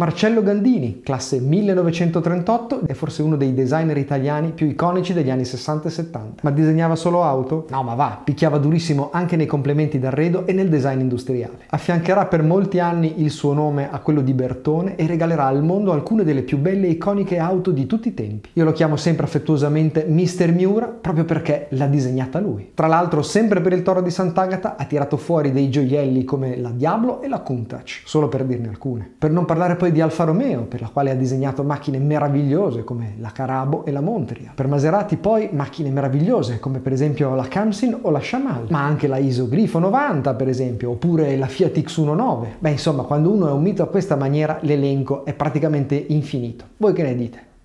Marcello Gandini, classe 1938, è forse uno dei designer italiani più iconici degli anni 60 e 70. Ma disegnava solo auto? No, ma va, picchiava durissimo anche nei complementi d'arredo e nel design industriale. Affiancherà per molti anni il suo nome a quello di Bertone e regalerà al mondo alcune delle più belle e iconiche auto di tutti i tempi. Io lo chiamo sempre affettuosamente Mr. Miura proprio perché l'ha disegnata lui. Tra l'altro, sempre per il Toro di Sant'Agata ha tirato fuori dei gioielli come la Diablo e la Countach, solo per dirne alcune. Per non parlare poi di Alfa Romeo, per la quale ha disegnato macchine meravigliose come la Carabo e la Montria. Per Maserati poi macchine meravigliose come per esempio la Kamsin o la Chamal, ma anche la Isogrifo 90 per esempio, oppure la Fiat X19. Beh insomma, quando uno è un mito a questa maniera l'elenco è praticamente infinito. Voi che ne dite?